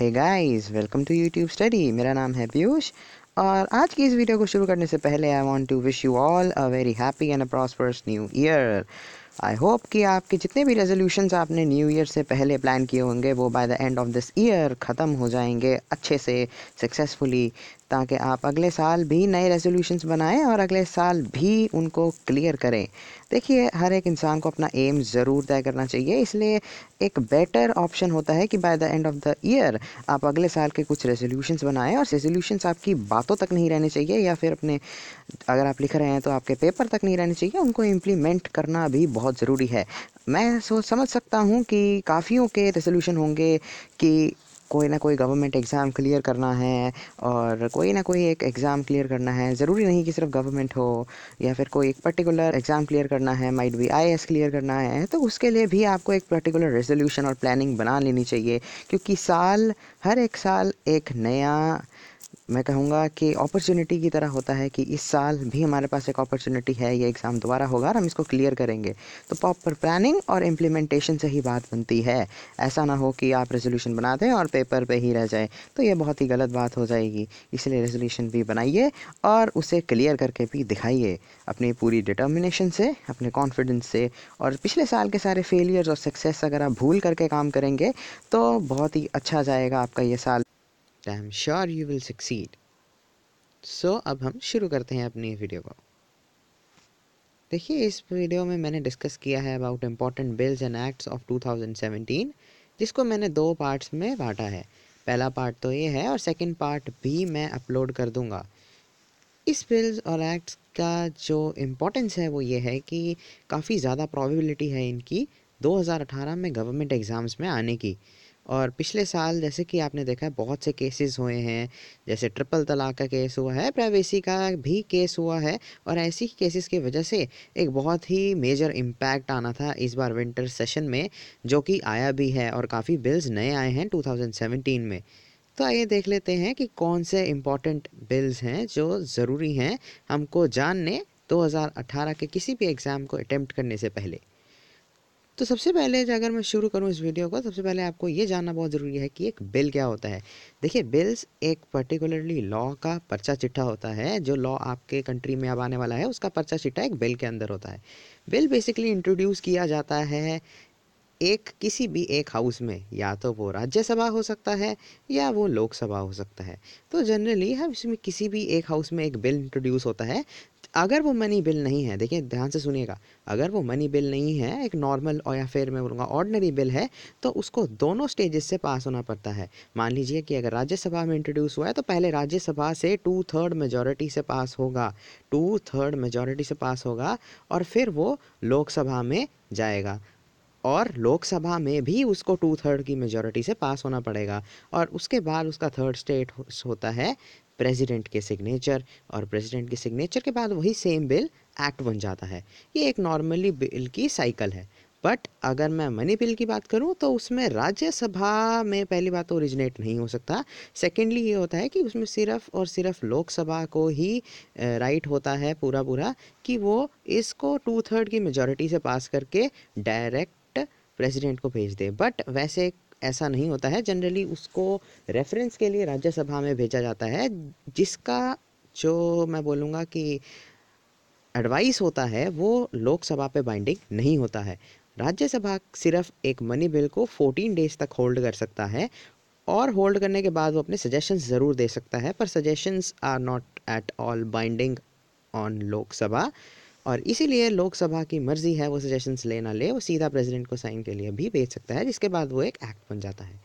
Hey guys welcome to YouTube study मेरा नाम है पीयूष और आज की इस वीडियो को शुरू करने से पहले I want to wish you all a very happy and a prosperous new year I hope कि आपके जितने भी रेजोल्यूशंस आपने न्यू ईयर से पहले प्लान किए होंगे, वो by the end of this year ख़त्म हो जाएँगे अच्छे से सक्सेसफुली ताकि आप अगले साल भी नए रेजोल्यूशंस बनाएँ और अगले साल भी उनको क्लियर करें। देखिए, हर एक इंसान को अपना एम ज़रूर तय करना चाहिए, इसलिए एक बेटर ऑप्शन होता है कि by the end of the year आप अगले साल के कुछ रेजोल्यूशंस बनाएँ और रेजोल्यूशंस आपकी बातों तक नहीं रहने चाहिए या फिर अपने, अगर आप लिख रहे हैं तो आपके पेपर तक नहीं रहने चाहिए, उनको इम्प्लीमेंट करना भी बहुत ज़रूरी है। मैं सोच समझ सकता हूँ कि काफ़ियों के रेजोल्यूशन होंगे कि कोई ना कोई गवर्नमेंट एग्ज़ाम क्लियर करना है और कोई ना कोई एक एग्ज़ाम क्लियर करना है। ज़रूरी नहीं कि सिर्फ़ गवर्नमेंट हो या फिर कोई एक पर्टिकुलर एग्ज़ाम क्लियर करना है माइट बी आई क्लियर करना है तो उसके लिए भी आपको एक पर्टिकुलर रेजोल्यूशन और प्लानिंग बना लेनी चाहिए, क्योंकि साल, हर एक साल एक नया मैं कहूँगा कि अपॉर्चुनिटी की तरह होता है कि इस साल भी हमारे पास एक अपॉर्चुनिटी है, ये एग्ज़ाम दोबारा होगा और हम इसको क्लियर करेंगे। तो प्रॉपर प्लानिंग और इम्प्लीमेंटेशन से ही बात बनती है। ऐसा ना हो कि आप रेजोल्यूशन बना दें और पेपर पे ही रह जाए तो ये बहुत ही गलत बात हो जाएगी। इसलिए रेजोल्यूशन भी बनाइए और उसे क्लियर करके भी दिखाइए। अपनी पूरी डिटर्मिनेशन से, अपने कॉन्फिडेंस से और पिछले साल के सारे फेलियर्स और सक्सेस अगर आप भूल करके काम करेंगे तो बहुत ही अच्छा जाएगा आपका ये साल। I am sure you will succeed so अब हम शुरू करते हैं अपनी वीडियो को। देखिए, इस वीडियो में मैंने डिस्कस किया है about important bills and acts of 2017 जिसको मैंने दो पार्ट्स में बांटा है। पहला पार्ट तो ये है और सेकंड पार्ट भी मैं अपलोड कर दूँगा। इस बिल्स और एक्ट्स का जो इम्पोर्टेंस है, वो ये है कि काफ़ी ज़्यादा प्रोबेबिलिटी है इनकी 2018 में गवर्नमेंट एग्ज़ाम्स में आने की। और पिछले साल जैसे कि आपने देखा है, बहुत से केसेस हुए हैं, जैसे ट्रिपल तलाक का केस हुआ है प्राइवेसी का भी केस हुआ है और ऐसी केसेस की वजह से एक बहुत ही मेजर इम्पैक्ट आना था इस बार विंटर सेशन में, जो कि आया भी है और काफ़ी बिल्स नए आए हैं 2017 में। तो आइए देख लेते हैं कि कौन से इंपॉर्टेंट बिल्स हैं जो ज़रूरी हैं हमको जानने 2018 के किसी भी एग्ज़ाम को अटैम्प्ट करने से पहले। तो सबसे पहले अगर मैं शुरू करूँ इस वीडियो को, सबसे पहले आपको ये जानना बहुत ज़रूरी है कि एक बिल क्या होता है। देखिए, बिल्स एक पर्टिकुलरली लॉ का पर्चा चिट्ठा होता है, जो लॉ आपके कंट्री में अब आने वाला है, उसका पर्चा चिट्ठा एक बिल के अंदर होता है। बिल बेसिकली इंट्रोड्यूस किया जाता है एक किसी भी एक हाउस में, या तो वो राज्यसभा हो सकता है, या वो लोकसभा हो सकता है। तो जनरली हम इसमें किसी भी एक हाउस में एक बिल इंट्रोड्यूस होता है अगर वो मनी बिल नहीं है, देखिए, ध्यान से सुनिएगा, अगर वो मनी बिल नहीं है, एक नॉर्मल और या फिर मैं बोलूँगा ऑर्डनरी बिल है तो उसको दोनों स्टेजेस से पास होना पड़ता है। मान लीजिए कि अगर राज्यसभा में इंट्रोड्यूस हुआ है तो पहले राज्यसभा से टू थर्ड मेजोरिटी से पास होगा टू थर्ड मेजोरिटी से पास होगा, और फिर वो लोकसभा में जाएगा, और लोकसभा में भी उसको टू थर्ड की मेजोरिटी से पास होना पड़ेगा, और उसके बाद उसका थर्ड स्टेट होता है प्रेसिडेंट के सिग्नेचर और प्रेसिडेंट के सिग्नेचर के बाद वही सेम बिल एक्ट बन जाता है। ये एक नॉर्मली बिल की साइकिल है। बट अगर मैं मनी बिल की बात करूँ तो उसमें राज्यसभा में पहली बात तो ओरिजिनेट नहीं हो सकता। सेकेंडली ये होता है कि उसमें सिर्फ़ और सिर्फ़ लोकसभा को ही राइट होता है पूरा पूरा कि वो इसको टू थर्ड की मेजोरिटी से पास करके डायरेक्ट प्रेसिडेंट को भेज दे। बट वैसे ऐसा नहीं होता है। जनरली उसको रेफरेंस के लिए राज्यसभा में भेजा जाता है, जिसका जो मैं बोलूँगा कि एडवाइस होता है, वो लोकसभा पे बाइंडिंग नहीं होता है। राज्यसभा सिर्फ़ एक मनी बिल को 14 डेज़ तक होल्ड कर सकता है और होल्ड करने के बाद वो अपने सजेशंस ज़रूर दे सकता है, पर suggestions are not at all binding on Lok Sabha. और इसीलिए लोकसभा की मर्ज़ी है वो सजेशंस ले ना ले, वो सीधा प्रेसिडेंट को साइन के लिए भी भेज सकता है, जिसके बाद वो एक एक्ट बन जाता है।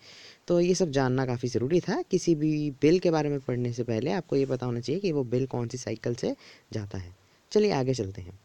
तो ये सब जानना काफ़ी ज़रूरी था। किसी भी बिल के बारे में पढ़ने से पहले आपको ये पता होना चाहिए कि वो बिल कौन सी साइकिल से जाता है। चलिए आगे चलते हैं।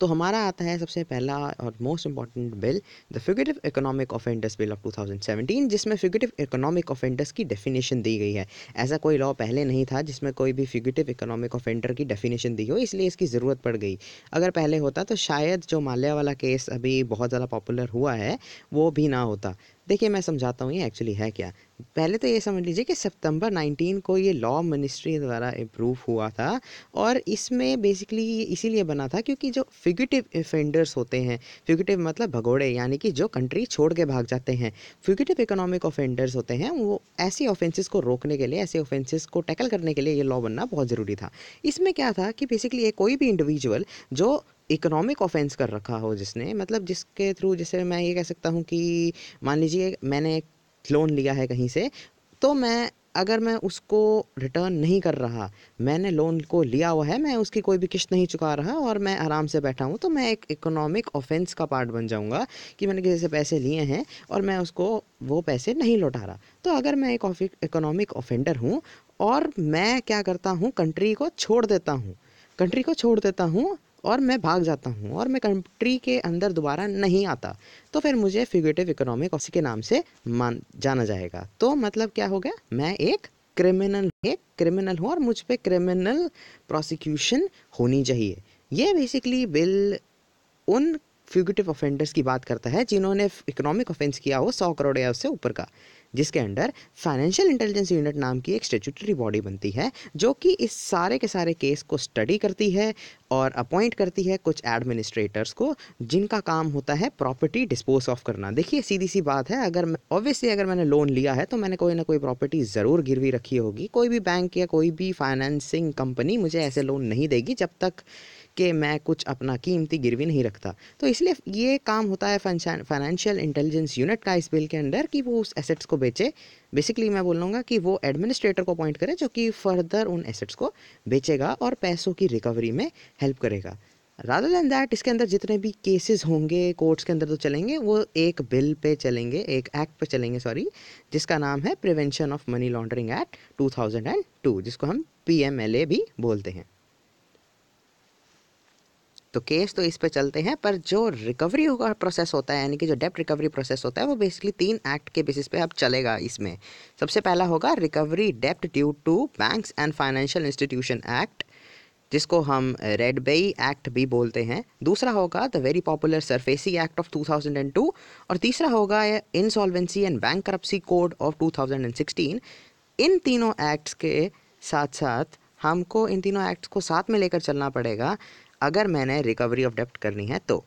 तो हमारा आता है सबसे पहला और most important bill the fugitive economic offenders bill of 2017 जिसमें फिगेटिव इकोनॉमिक ऑफेंडर्स की डेफिनेशन दी गई है। ऐसा कोई लॉ पहले नहीं था जिसमें कोई भी फिगेटिव इकोनॉमिक ऑफेंडर की डेफिनेशन दी हो, इसलिए इसकी ज़रूरत पड़ गई। अगर पहले होता तो शायद जो माल्या वाला केस अभी बहुत ज़्यादा पॉपुलर हुआ है, वो भी ना होता। देखिए, मैं समझाता हूँ ये एक्चुअली है क्या। पहले तो ये समझ लीजिए कि सितंबर 19 को ये लॉ मिनिस्ट्री द्वारा अप्रूव हुआ था और इसमें बेसिकली ये इसीलिए बना था क्योंकि जो फिगेटिव ऑफेंडर्स होते हैं फिगेटिव मतलब भगोड़े, यानी कि जो कंट्री छोड़ के भाग जाते हैं फिगेटिव इकोनॉमिक ऑफेंडर्स होते हैं, वो ऐसी ऑफेंसेस को रोकने के लिए, ऐसे ऑफेंसेस को टैकल करने के लिए ये लॉ बनना बहुत ज़रूरी था। इसमें क्या था कि बेसिकली ये कोई भी इंडिविजुअल जो इकोनॉमिक ऑफेंस कर रखा हो जिसने मतलब जिसके थ्रू जैसे मैं ये कह सकता हूँ कि मान लीजिए मैंने एक लोन लिया है कहीं से तो मैं, अगर मैं उसको रिटर्न नहीं कर रहा, मैंने लोन को लिया हुआ है, मैं उसकी कोई भी किस्त नहीं चुका रहा और मैं आराम से बैठा हूँ तो मैं एक इकोनॉमिक ऑफेंस का पार्ट बन जाऊँगा कि मैंने किसी से पैसे लिए हैं और मैं उसको वो पैसे नहीं लौटा रहा। तो अगर मैं एक इकोनॉमिक ऑफेंडर हूँ और मैं क्या करता हूँ कंट्री को छोड़ देता हूँ कंट्री को छोड़ देता हूँ और मैं भाग जाता हूँ और मैं कंट्री के अंदर दोबारा नहीं आता तो फिर मुझे फिगेटिव इकोनॉमिक उसी के नाम से मान, जाना जाएगा। तो मतलब क्या हो गया? मैं एक क्रिमिनल एक क्रिमिनल हूँ और मुझ पर क्रिमिनल प्रोसिक्यूशन होनी चाहिए। ये बेसिकली बिल उन फ्यूगेटिव ऑफेंडर्स की बात करता है जिन्होंने इकोनॉमिक ऑफेंस किया हो, सौ करोड़ या उससे ऊपर का। जिसके अंडर फाइनेंशियल इंटेलिजेंस यूनिट नाम की एक स्टेचुटरी बॉडी बनती है, जो कि इस सारे के सारे केस को स्टडी करती है और अपॉइंट करती है कुछ एडमिनिस्ट्रेटर्स को, जिनका काम होता है प्रॉपर्टी डिस्पोज ऑफ़ करना। देखिए सीधी सी बात है, अगर ऑब्वियसली अगर मैंने लोन लिया है तो मैंने कोई ना कोई प्रॉपर्टी ज़रूर गिरवी रखी होगी। कोई भी बैंक या कोई भी फाइनेंसिंग कंपनी मुझे ऐसे लोन नहीं देगी जब तक कि मैं कुछ अपना कीमती गिरवी नहीं रखता। तो इसलिए ये काम होता है फाइनेंशियल इंटेलिजेंस यूनिट का इस बिल के अंदर कि वो उस एसेट्स को बेचे। बेसिकली मैं बोलूँगा कि वो एडमिनिस्ट्रेटर को अपॉइंट करे जो कि फर्दर उन एसेट्स को बेचेगा और पैसों की रिकवरी में हेल्प करेगा। रादर दैन दैट इसके अंदर जितने भी केसेस होंगे कोर्ट्स के अंदर तो चलेंगे, वो एक बिल पे चलेंगे, एक एक्ट पे चलेंगे सॉरी जिसका नाम है prevention of money laundering act 2002 जिसको हम पीएमएलए भी बोलते हैं। तो केस तो इस पे चलते हैं, पर जो रिकवरी का प्रोसेस होता है, यानी कि जो डेप्ट रिकवरी प्रोसेस होता है, वो बेसिकली तीन एक्ट के बेसिस पे अब चलेगा इसमें। सबसे पहला होगा recovery dept due to banks and financial institution act जिसको हम रेड बेई एक्ट भी बोलते हैं। दूसरा होगा the very popular SARFAESI act of 2002 और तीसरा होगा insolvency and bankruptcy code of 2016 इन तीनों एक्ट्स के साथ साथ हमको इन तीनों एक्ट्स को साथ में लेकर चलना पड़ेगा। अगर मैंने रिकवरी ऑफ़ डेप्ट करनी है तो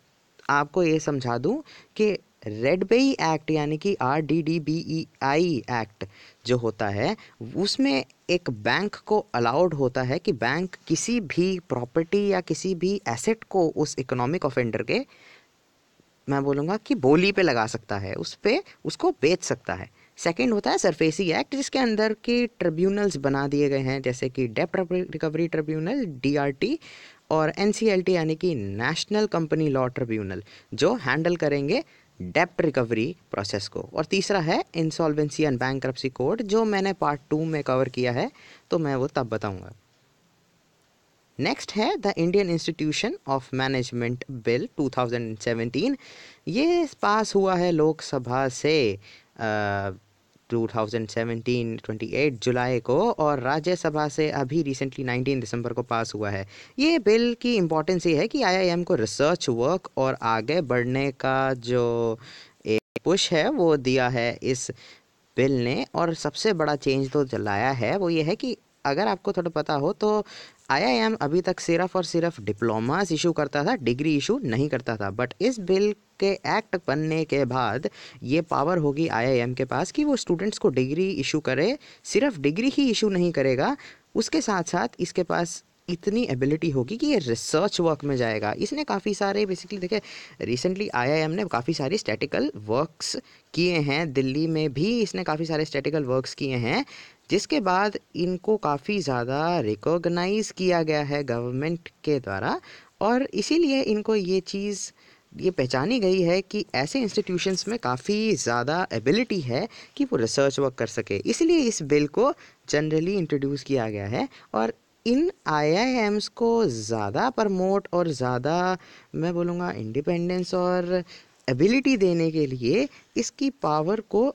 आपको ये समझा दूँ कि रेड बेई एक्ट यानी कि R D D B E I act जो होता है, उसमें एक बैंक को अलाउड होता है कि बैंक किसी भी प्रॉपर्टी या किसी भी एसेट को उस इकोनॉमिक ऑफेंडर के, मैं बोलूँगा कि बोली पे लगा सकता है, उस पर उसको बेच सकता है। सेकंड होता है सरफेसी एक्ट जिसके अंदर के ट्रिब्यूनल्स बना दिए गए हैं, जैसे कि डेप रिकवरी ट्रिब्यूनल डीआरटी और एनसीएलटी यानी कि नेशनल कंपनी लॉ ट्रिब्यूनल जो हैंडल करेंगे डेप्ट रिकवरी प्रोसेस को। और तीसरा है इंसॉल्वेंसी एंड बैंक कोड जो मैंने पार्ट टू में कवर किया है तो मैं वो तब बताऊँगा। नेक्स्ट है the Indian institution of management bill 2017 ये पास हुआ है लोकसभा से 2017 28 जुलाई को और राज्यसभा से अभी रिसेंटली 19 दिसंबर को पास हुआ है। ये बिल की इम्पोर्टेंस ये है कि आईआईएम को रिसर्च वर्क और आगे बढ़ने का जो एक पुश है, वो दिया है इस बिल ने और सबसे बड़ा चेंज तो लाया है, वो ये है कि अगर आपको थोड़ा पता हो तो आईआईएम अभी तक सिर्फ़ और सिर्फ़ डिप्लोमास इशू करता था डिग्री इशू नहीं करता था। बट इस बिल के एक्ट बनने के बाद ये पावर होगी आईआईएम के पास कि वो स्टूडेंट्स को डिग्री इशू करे, सिर्फ़ डिग्री ही इशू नहीं करेगा। उसके साथ साथ इसके पास इतनी एबिलिटी होगी कि ये रिसर्च वर्क में जाएगा। इसने काफ़ी सारे बेसिकली देखे रिसेंटली आईआईएम ने काफ़ी सारे स्टैटिकल वर्क्स किए हैं। दिल्ली में भी इसने काफ़ी सारे स्टैटिकल वर्क्स किए हैं। जिसके बाद इनको काफ़ी ज़्यादा रिकॉग्नाइज किया गया है गवर्नमेंट के द्वारा और इसीलिए इनको ये चीज़, ये पहचानी गई है कि ऐसे इंस्टीट्यूशंस में काफ़ी ज़्यादा एबिलिटी है कि वो रिसर्च वर्क कर सके। इसलिए इस बिल को जनरली इंट्रोड्यूस किया गया है और इन आईआईएम्स को ज़्यादा प्रमोट और ज़्यादा, मैं बोलूँगा इंडिपेंडेंस और एबिलिटी देने के लिए इसकी पावर को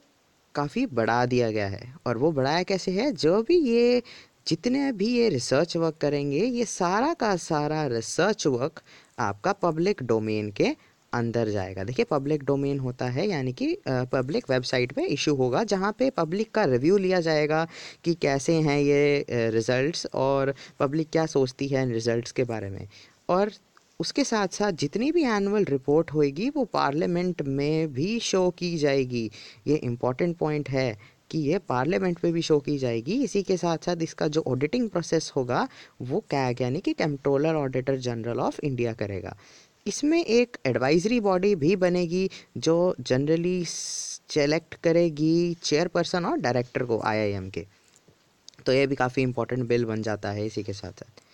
काफ़ी बढ़ा दिया गया है। और वो बढ़ाया कैसे है? जो भी ये, जितने भी ये रिसर्च वर्क करेंगे, ये सारा का सारा रिसर्च वर्क आपका पब्लिक डोमेन के अंदर जाएगा। देखिए पब्लिक डोमेन होता है, यानी कि पब्लिक वेबसाइट पे इशू होगा, जहाँ पे पब्लिक का रिव्यू लिया जाएगा कि कैसे हैं ये रिज़ल्ट्स और पब्लिक क्या सोचती है इन रिज़ल्ट्स के बारे में। और उसके साथ साथ जितनी भी एनुअल रिपोर्ट होएगी, वो पार्लियामेंट में भी शो की जाएगी। ये इंपॉर्टेंट पॉइंट है कि ये पार्लियामेंट में भी शो की जाएगी। इसी के साथ साथ इसका जो ऑडिटिंग प्रोसेस होगा, वो कैग यानी कि controller auditor general of India करेगा। इसमें एक एडवाइजरी बॉडी भी बनेगी, जो जनरली सेलेक्ट करेगी चेयरपर्सन और डायरेक्टर को आईआईएम के। तो ये भी काफ़ी इंपॉर्टेंट बिल बन जाता है इसी के साथ साथ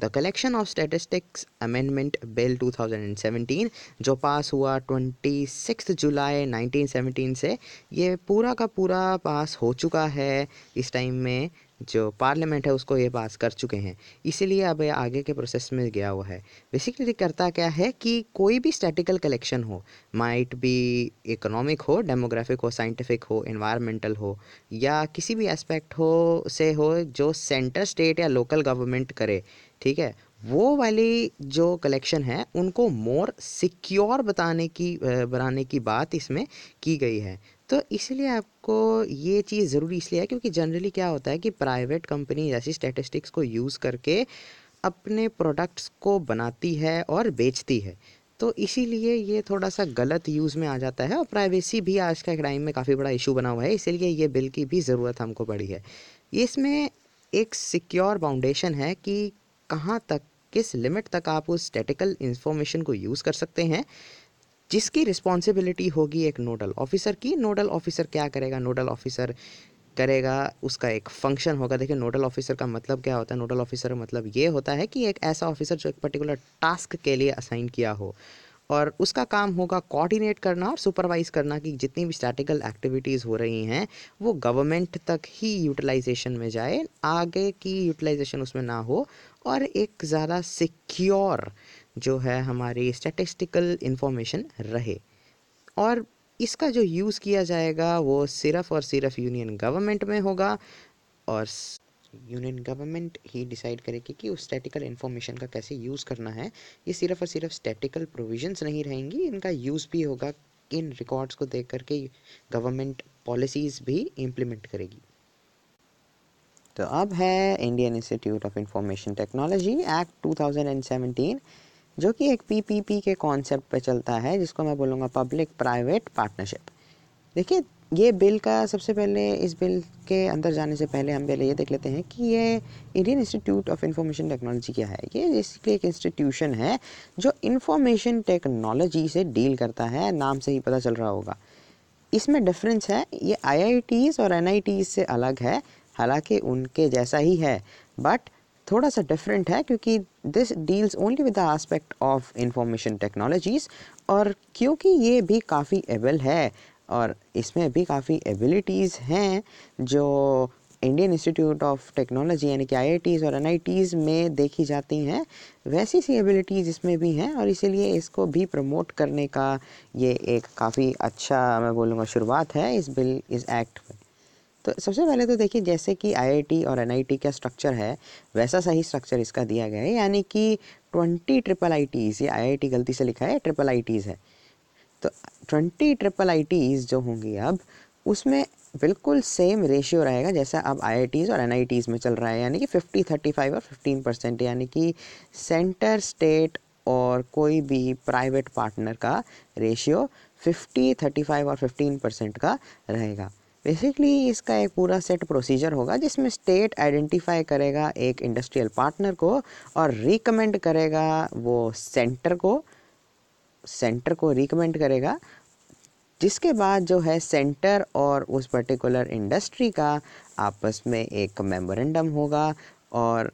the collection of statistics amendment bill 2017 जो पास हुआ ट्वेंटी सिक्स जुलाई 1917 से, ये पूरा का पूरा पास हो चुका है। इस टाइम में जो पार्लियामेंट है, उसको ये पास कर चुके हैं। इसीलिए अब ये आगे के प्रोसेस में गया हुआ है। बेसिकली करता क्या है कि कोई भी स्टैटिकल कलेक्शन हो माइट बी इकोनॉमिक हो डेमोग्राफिक हो साइंटिफिक हो इन्वायरमेंटल हो, या किसी भी एस्पेक्ट हो, से हो, जो सेंटर स्टेट या लोकल गवर्नमेंट करे ठीक है? वो वाली जो कलेक्शन है, उनको मोर सिक्योर बताने की बनाने की बात इसमें की गई है। तो इसलिए आपको ये चीज़ ज़रूरी इसलिए है क्योंकि जनरली क्या होता है कि प्राइवेट कंपनी ऐसी स्टैटिस्टिक्स को यूज़ करके अपने प्रोडक्ट्स को बनाती है और बेचती है। तो इसीलिए ये थोड़ा सा गलत यूज़ में आ जाता है और प्राइवेसी भी आज का टाइम में काफ़ी बड़ा इशू बना हुआ है, इसीलिए ये बिल की भी ज़रूरत हमको पड़ी है। इसमें एक सिक्योर बाउंडेशन है कि कहाँ तक, किस लिमिट तक आप उस स्टेटिकल इंफॉर्मेशन को यूज़ कर सकते हैं, जिसकी रिस्पॉन्सिबिलिटी होगी एक नोडल ऑफिसर की। नोडल ऑफिसर क्या करेगा? नोडल ऑफिसर करेगा, उसका एक फ़ंक्शन होगा। देखिए नोडल ऑफिसर का मतलब क्या होता है? नोडल ऑफिसर मतलब ये होता है कि एक ऐसा ऑफिसर जो एक पर्टिकुलर टास्क के लिए असाइन किया हो। और उसका काम होगा कोऑर्डिनेट करना और सुपरवाइज करना कि जितनी भी स्टैटिकल एक्टिविटीज़ हो रही हैं, वो गवर्नमेंट तक ही यूटिलाइजेशन में जाए, आगे की यूटिलाइजेशन उसमें ना हो और एक ज़्यादा सिक्योर जो है हमारी स्टैटिस्टिकल इंफॉर्मेशन रहे। और इसका जो यूज़ किया जाएगा वो सिर्फ़ और सिर्फ़ यूनियन गवर्नमेंट में होगा और यूनियन गवर्नमेंट ही डिसाइड करेगी कि उस स्टैटिकल इन्फॉर्मेशन का कैसे यूज़ करना है। ये सिर्फ़ और सिर्फ़ स्टैटिकल प्रोविजंस नहीं रहेंगी, इनका यूज़ भी होगा इन रिकॉर्ड्स को देख करके गवर्नमेंट पॉलिसीज़ भी इम्प्लीमेंट करेगी। तो अब है Indian institute of information technology act 2017 जो कि एक पीपीपी के कॉन्सेप्ट पे चलता है, जिसको मैं बोलूँगा पब्लिक प्राइवेट पार्टनरशिप देखिए ये बिल का सबसे पहले, इस बिल के अंदर जाने से पहले हम पहले ये देख लेते हैं कि ये Indian institute of information technology क्या है। ये बेसिकली एक इंस्टीट्यूशन है जो इंफॉर्मेशन टेक्नोलॉजी से डील करता है, नाम से ही पता चल रहा होगा। इसमें डिफरेंस है, ये आई और एन से अलग है, हालाँकि उनके जैसा ही है बट थोड़ा सा डिफरेंट है क्योंकि this deals only with the aspect of information technologies और क्योंकि ये भी काफ़ी एबल है और इसमें भी काफ़ी एबिलिटीज़ हैं जो इंडियन इंस्टीट्यूट ऑफ़ टेक्नोलॉजी यानी कि आई और एन में देखी जाती हैं। वैसी सी एबिलिटीज़ इसमें भी हैं और इसीलिए इसको भी प्रमोट करने का ये एक काफ़ी अच्छा मैं बोलूँगा, शुरुआत है इस बिल, इस एक्ट में। तो सबसे पहले तो देखिए, जैसे कि आईआईटी और एनआईटी का स्ट्रक्चर है, वैसा सही स्ट्रक्चर इसका दिया गया है। यानी कि ट्वेंटी ट्रिपल आई टीज़ ये आईआईटी गलती से लिखा है ट्रिपल आई है। तो ट्वेंटी ट्रिपल आई टीज़ जो होंगी अब, उसमें बिल्कुल सेम रेशियो रहेगा जैसा अब आई और एन में चल रहा है, यानी कि फिफ्टी थर्टी फाइव और फिफ्टीन परसेंट यानी कि सेंटर स्टेट और कोई भी प्राइवेट पार्टनर का रेशियो फिफ्टी थर्टी फाइव और फिफ्टीन परसेंट का रहेगा। बेसिकली इसका एक पूरा सेट प्रोसीजर होगा जिसमें स्टेट आइडेंटिफाई करेगा एक इंडस्ट्रियल पार्टनर को और रिकमेंड करेगा वो सेंटर को सेंटर को रिकमेंड करेगा, जिसके बाद जो है सेंटर और उस पर्टिकुलर इंडस्ट्री का आपस में एक मेमोरेंडम होगा और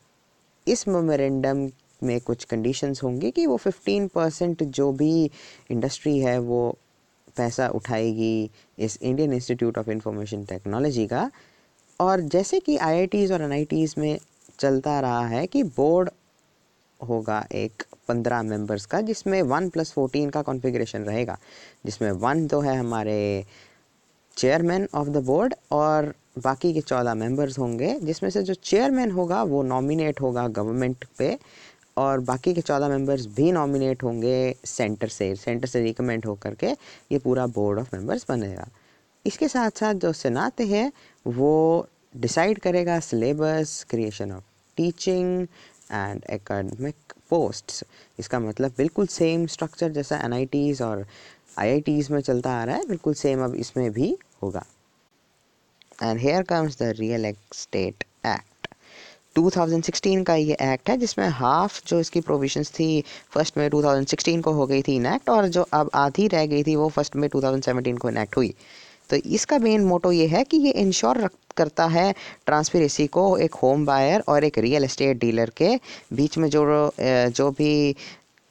इस मेमोरेंडम में कुछ कंडीशंस होंगी कि वो 15 परसेंट जो भी इंडस्ट्री है वो पैसा उठाएगी इस Indian institute of information technology का। और जैसे कि आई और एन में चलता रहा है कि बोर्ड होगा एक पंद्रह मेंबर्स का, जिसमें वन प्लस फोर्टीन का कॉन्फ़िगरेशन रहेगा। जिसमें वन तो है हमारे चेयरमैन ऑफ़ द बोर्ड और बाकी के चौदह मेंबर्स होंगे, जिसमें से जो चेयरमैन होगा, वो नॉमिनेट होगा गवर्नमेंट पे और बाकी के चौदह मेंबर्स भी नॉमिनेट होंगे सेंटर से सेंटर से रिकमेंड होकर के ये पूरा बोर्ड ऑफ़ मेंबर्स बनेगा। इसके साथ साथ जो सेनाते हैं, वो डिसाइड करेगा syllabus creation of teaching and academic posts इसका मतलब बिल्कुल सेम स्ट्रक्चर जैसा एन और आई में चलता आ रहा है, बिल्कुल सेम अब इसमें भी होगा। And here comes the real estate act 2016 का ये एक्ट है, जिसमें हाफ़ जो इसकी प्रोविजंस थी फ़र्स्ट में 2016 को हो गई थी इनैक्ट और जो अब आधी रह गई थी, वो फ़र्स्ट में 2017 को इनैक्ट हुई। तो इसका मेन मोटो ये है कि ये इंश्योर रख, करता है ट्रांसपेरेंसी को एक होम बायर और एक रियल एस्टेट डीलर के बीच में जो जो भी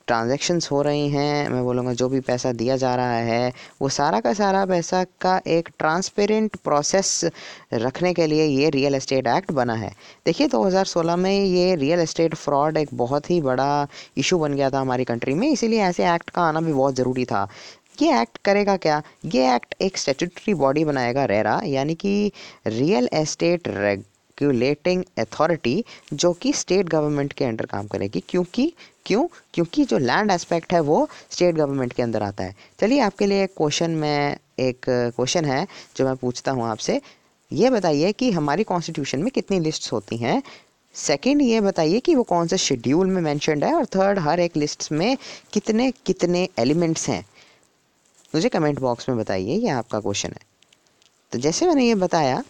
ट्रांजैक्शंस हो रही हैं, मैं बोलूँगा जो भी पैसा दिया जा रहा है, वो सारा का सारा पैसा का एक ट्रांसपेरेंट प्रोसेस रखने के लिए ये रियल एस्टेट एक्ट बना है। देखिए 2016 में ये रियल एस्टेट फ्रॉड एक बहुत ही बड़ा इशू बन गया था हमारी कंट्री में, इसीलिए ऐसे एक्ट का आना भी बहुत ज़रूरी था। ये एक्ट करेगा क्या? ये एक्ट एक स्टेचुटरी बॉडी बनाएगा रेरा, यानी कि रियल एस्टेट रेगुलेटिंग अथॉरिटी जो कि स्टेट गवर्नमेंट के अंडर काम करेगी। क्योंकि, क्यों? क्योंकि जो लैंड एस्पेक्ट है वो स्टेट गवर्नमेंट के अंदर आता है। चलिए आपके लिए एक क्वेश्चन में, एक क्वेश्चन है जो मैं पूछता हूँ आपसे। ये बताइए कि हमारी कॉन्स्टिट्यूशन में कितनी लिस्ट्स होती हैं? सेकंड ये बताइए कि वो कौन से शेड्यूल में मैंशनड है? और थर्ड हर एक लिस्ट में कितने कितने एलिमेंट्स हैं? मुझे कमेंट बॉक्स में बताइए, ये आपका क्वेश्चन है। तो जैसे मैंने ये बताया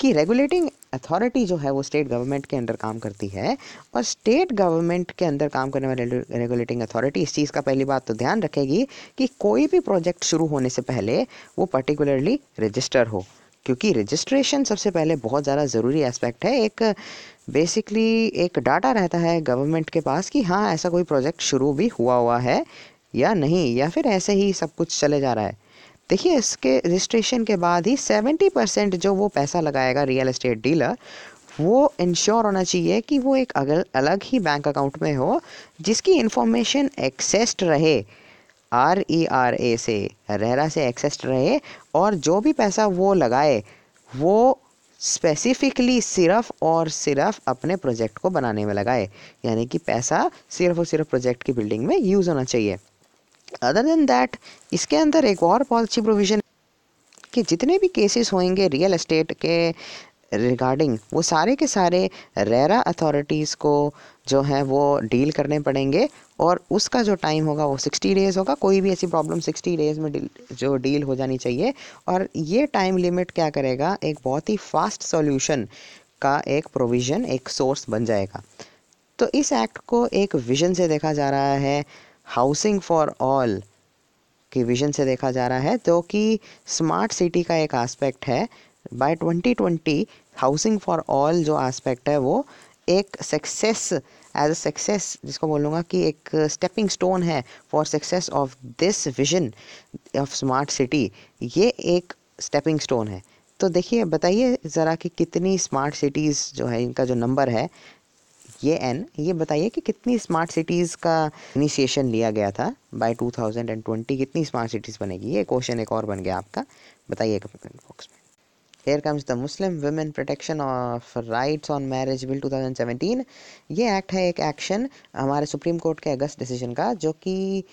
कि रेगुलेटिंग अथॉरिटी जो है, वो स्टेट गवर्नमेंट के अंडर काम करती है और स्टेट गवर्नमेंट के अंदर काम करने वाले रेगुलेटिंग अथॉरिटी इस चीज़ का पहली बात तो ध्यान रखेगी कि कोई भी प्रोजेक्ट शुरू होने से पहले वो पर्टिकुलरली रजिस्टर हो। क्योंकि रजिस्ट्रेशन सबसे पहले बहुत ज़्यादा ज़रूरी एस्पेक्ट है। एक बेसिकली एक डाटा रहता है गवर्नमेंट के पास कि हाँ ऐसा कोई प्रोजेक्ट शुरू भी हुआ हुआ है या नहीं, या फिर ऐसे ही सब कुछ चले जा रहा है। देखिए, इसके रजिस्ट्रेशन के बाद ही सेवेंटी परसेंट जो वो पैसा लगाएगा रियल एस्टेट डीलर वो इंश्योर होना चाहिए कि वो एक अगल, अलग ही बैंक अकाउंट में हो, जिसकी इंफॉर्मेशन एक्सेस्ड रहे आर ई आर ए से रेरा से एक्सेस्ड रहे, और जो भी पैसा वो लगाए, वो स्पेसिफिकली सिर्फ़ और सिर्फ़ अपने प्रोजेक्ट को बनाने में लगाए। यानी कि पैसा सिर्फ़ और सिर्फ़ प्रोजेक्ट की बिल्डिंग में यूज़ होना चाहिए। अदर देन दैट इसके अंदर एक और पॉलिसी प्रोविज़न कि जितने भी केसेस होंगे रियल एस्टेट के रिगार्डिंग वो सारे के सारे रेरा अथॉरिटीज़ को जो है वो डील करने पड़ेंगे और उसका जो टाइम होगा वो सिक्सटी डेज़ होगा। कोई भी ऐसी प्रॉब्लम सिक्सटी डेज़ में डील जो डील हो जानी चाहिए और ये टाइम लिमिट क्या करेगा? एक बहुत ही फास्ट सॉल्यूशन का एक प्रोविज़न एक सोर्स बन जाएगा। तो इस एक्ट को एक विजन से देखा जा रहा है। हाउसिंग फॉर ऑल के विजन से देखा जा रहा है, जो कि स्मार्ट सिटी का एक एस्पेक्ट है। बाय 2020 हाउसिंग फॉर ऑल जो एस्पेक्ट है, वो एक सक्सेस एज अ सक्सेस जिसको बोलूँगा कि एक स्टेपिंग स्टोन है for success of this vision of smart city ये एक स्टेपिंग स्टोन है। तो देखिए, बताइए ज़रा कि कितनी स्मार्ट सिटीज़ जो है, इनका जो नंबर है ये एन ये बताइए कि कितनी स्मार्ट सिटीज़ का इनिशिएशन लिया गया था? बाय 2020 कितनी स्मार्ट सिटीज़ बनेगी? ये क्वेश्चन एक और बन गया आपका। बताइए कमेंट बॉक्स में। Here comes the Muslim women protection of rights on marriage bill 2017 ये एक्ट है एक एक्शन हमारे सुप्रीम कोर्ट के अगस्त डिसीज़न का, जो कि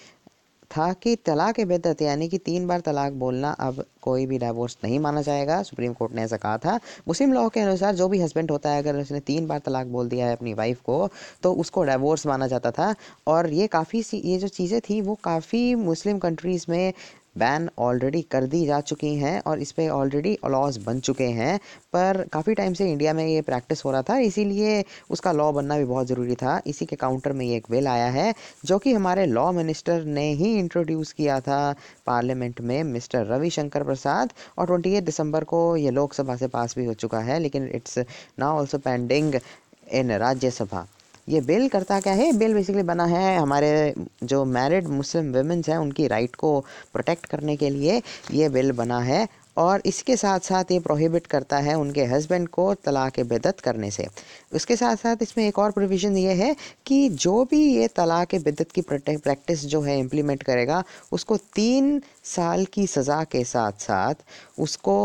था कि तलाक बेदत, यानी कि तीन बार तलाक बोलना अब कोई भी डाइवोर्स नहीं माना जाएगा। सुप्रीम कोर्ट ने ऐसा कहा था। मुस्लिम लॉ के अनुसार जो भी हस्बैंड होता है, अगर उसने तीन बार तलाक बोल दिया है अपनी वाइफ को तो उसको डाइवोर्स माना जाता था। और ये काफ़ी सी, ये जो चीज़ें थी, वो काफ़ी मुस्लिम कंट्रीज़ में बैन ऑलरेडी कर दी जा चुकी हैं और इस पर ऑलरेडी लॉज बन चुके हैं। पर काफ़ी टाइम से इंडिया में ये प्रैक्टिस हो रहा था, इसीलिए उसका लॉ बनना भी बहुत ज़रूरी था। इसी के काउंटर में ये एक बिल आया है, जो कि हमारे लॉ मिनिस्टर ने ही इंट्रोड्यूस किया था पार्लियामेंट में मिस्टर रविशंकर प्रसाद और ट्वेंटी दिसंबर को ये लोकसभा से पास भी हो चुका है, लेकिन it's now also pending in Rajya Sabha. ये बिल करता क्या है? बिल बेसिकली बना है हमारे जो मैरिड मुस्लिम वेमेंस हैं, उनकी राइट को प्रोटेक्ट करने के लिए ये बिल बना है और इसके साथ साथ ये प्रोहिबिट करता है उनके हस्बैंड को तलाक बिदत करने से। उसके साथ साथ इसमें एक और प्रोविज़न ये है कि जो भी ये तलाक बिदत की प्रैक्टिस जो है इम्प्लीमेंट करेगा, उसको तीन साल की सज़ा के साथ साथ उसको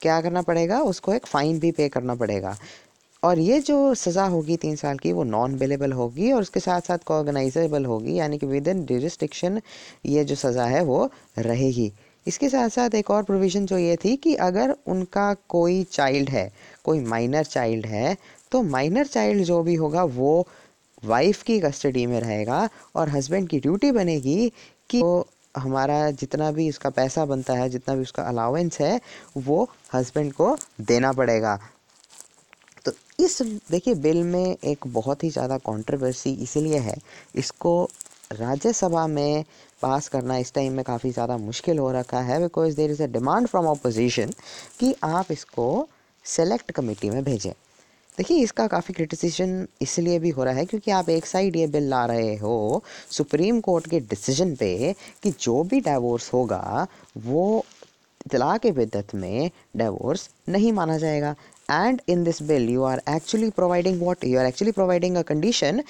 क्या करना पड़ेगा? उसको एक फ़ाइन भी पे करना पड़ेगा। और ये जो सज़ा होगी तीन साल की, वो नॉन बेलेबल होगी और उसके साथ साथ कॉर्गनाइजेबल होगी, यानी कि विद इन डिस्ट्रिक्शन ये जो सज़ा है वो रहेगी। इसके साथ साथ एक और प्रोविज़न जो ये थी कि अगर उनका कोई चाइल्ड है, कोई माइनर चाइल्ड है तो माइनर चाइल्ड जो भी होगा वो वाइफ की कस्टडी में रहेगा और हस्बैंड की ड्यूटी बनेगी कि वो हमारा जितना भी उसका पैसा बनता है, जितना भी उसका अलाउंस है, वो हस्बैंड को देना पड़ेगा। इस, देखिए, बिल में एक बहुत ही ज़्यादा कंट्रोवर्सी इसीलिए है, इसको राज्यसभा में पास करना इस टाइम में काफ़ी ज़्यादा मुश्किल हो रखा है because there is a demand from opposition कि आप इसको सेलेक्ट कमेटी में भेजें। देखिए, इसका काफ़ी क्रिटिसिजन इसलिए भी हो रहा है क्योंकि आप एक साइड ये बिल ला रहे हो, सुप्रीम कोर्ट के डिसीज़न पे कि जो भी डाइवोर्स होगा, वो तलाक बिद्दत में डाइवोर्स नहीं माना जाएगा। And in this bill, you are actually providing what? You are actually providing a condition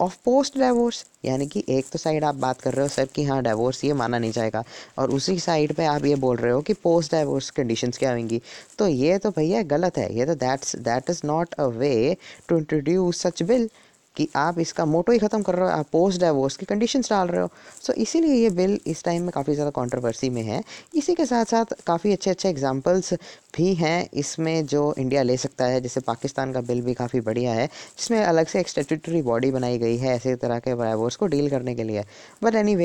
of post divorce यानी कि एक तो साइड आप बात कर रहे हो सर कि हाँ डाइवोर्स ये माना नहीं जाएगा। और उसी साइड पे आप ये बोल रहे हो कि पोस्ट डाइवोर्स कंडीशंस क्या होंगी। तो ये तो भैया गलत है। ये तो that's that is not a way to introduce such bill कि आप इसका मोटो ही ख़त्म कर रहे हो आप पोस्ट डाइवोर्स की कंडीशंस डाल रहे हो। सो so, इसीलिए ये बिल इस टाइम में काफ़ी ज़्यादा कंट्रोवर्सी में है। इसी के साथ साथ काफ़ी अच्छे अच्छे एग्जांपल्स भी हैं इसमें जो इंडिया ले सकता है। जैसे पाकिस्तान का बिल भी काफ़ी बढ़िया है जिसमें अलग से एक स्टेटूटरी बॉडी बनाई गई है ऐसे तरह के डाइवोर्स को डील करने के लिए। बट एनी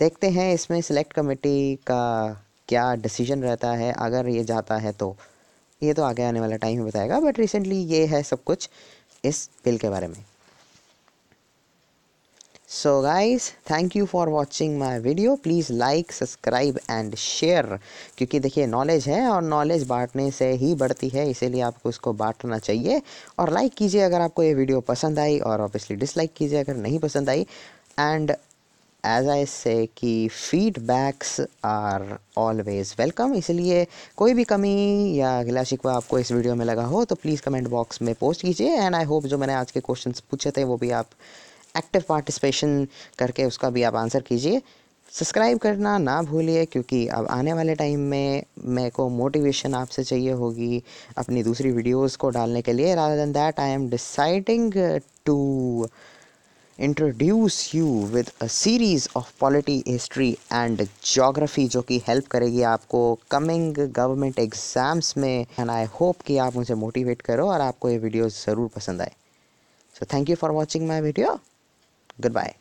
देखते हैं इसमें सिलेक्ट कमेटी का क्या डिसीज़न रहता है। अगर ये जाता है तो। ये तो आगे आने वाला टाइम ही बताएगा बट रिसेंटली ये है सब कुछ इस बिल के बारे में। So, guys, thank you for watching my video. Please like, subscribe and share. क्योंकि देखिए नॉलेज है और नॉलेज बांटने से ही बढ़ती है, इसीलिए आपको इसको बांटना चाहिए। और लाइक कीजिए अगर आपको ये वीडियो पसंद आई और ऑब्वियसली डिसलाइक कीजिए अगर नहीं पसंद आई। एंड एज आई से कि फीडबैक्स आर ऑलवेज वेलकम इसलिए कोई भी कमी या गिला शिकवा आपको इस वीडियो में लगा हो तो प्लीज़ कमेंट बॉक्स में पोस्ट कीजिए। एंड आई होप जो मैंने आज के क्वेश्चंस पूछे थे, वो भी आप एक्टिव पार्टिसिपेशन करके उसका भी आप आंसर कीजिए। सब्सक्राइब करना ना भूलिए, क्योंकि अब आने वाले टाइम में मेरे को मोटिवेशन आपसे चाहिए होगी अपनी दूसरी वीडियोस को डालने के लिए। Rather than that I am deciding to introduce you with a series of polity history and geography जो कि हेल्प करेगी आपको कमिंग गवर्नमेंट एग्ज़ाम्स में। एंड आई होप कि आप मुझे मोटिवेट करो और आपको ये वीडियो ज़रूर पसंद आए। So thank you for watching my video Goodbye.